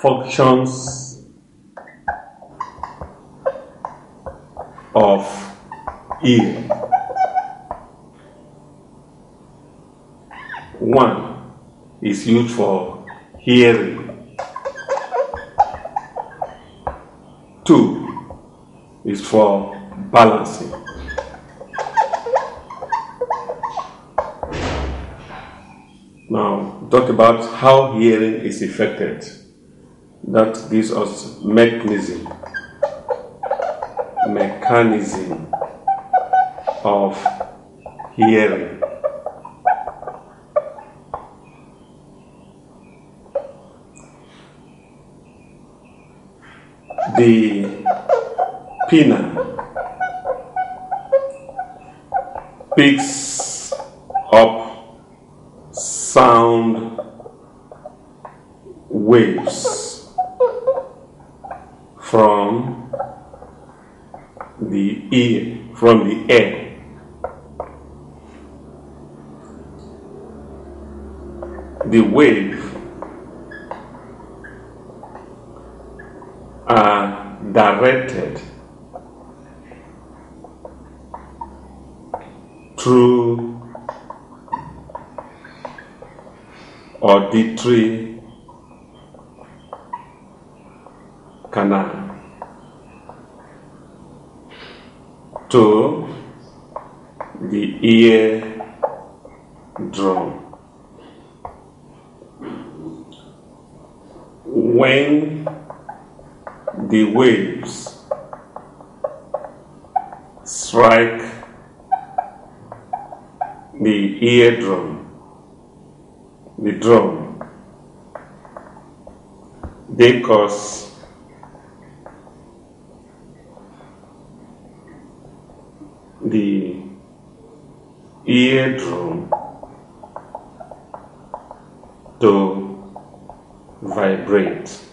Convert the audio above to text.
Functions of ear. One is used for hearing. Two is for balancing. Now, talk about how hearing is affected that gives us mechanism mechanism of hearing. The pinna picks up sound waves from the ear, from the air. The wave are directed through auditory canal to the ear drum. When the waves strike the eardrum, the drum, they cause the eardrum to vibrate.